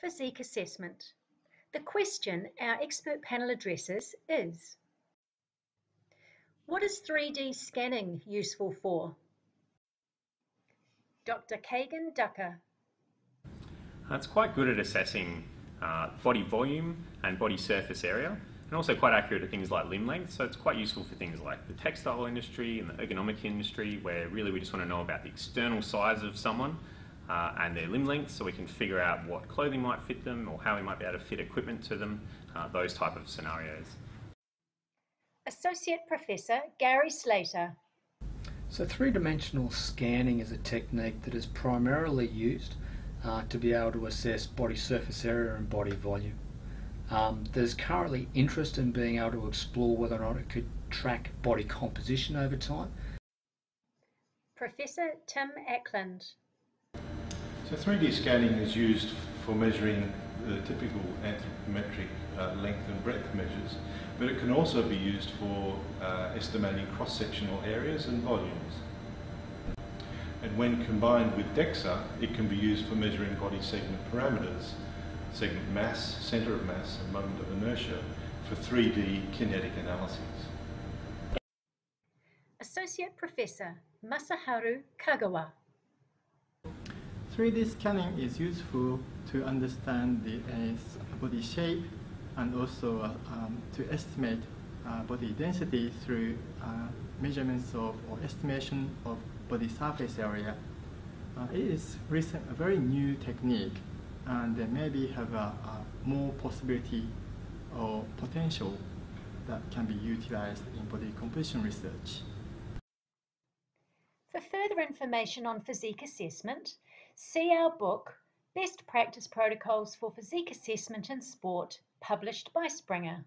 Physique assessment. The question our expert panel addresses is What is 3D scanning useful for? Dr. Kagan Ducker. It's quite good at assessing uh, body volume and body surface area and also quite accurate at things like limb length. So it's quite useful for things like the textile industry and the ergonomic industry where really we just want to know about the external size of someone uh, and their limb length so we can figure out what clothing might fit them or how we might be able to fit equipment to them, uh, those type of scenarios. Associate Professor Gary Slater. So three-dimensional scanning is a technique that is primarily used uh, to be able to assess body surface area and body volume. Um, there's currently interest in being able to explore whether or not it could track body composition over time. Professor Tim Ackland. So 3D scanning is used for measuring the typical anthropometric uh, length and breadth measures, but it can also be used for uh, estimating cross-sectional areas and volumes. And when combined with DEXA, it can be used for measuring body segment parameters, segment mass, centre of mass and moment of inertia for 3D kinetic analyses. Associate Professor Masaharu Kagawa. 3D scanning is useful to understand the body shape and also uh, um, to estimate uh, body density through uh, measurements of or estimation of body surface area. Uh, it is recent, a very new technique and maybe have a, a more possibility or potential that can be utilized in body composition research. For further information on physique assessment, see our book, Best Practice Protocols for Physique Assessment in Sport, published by Springer.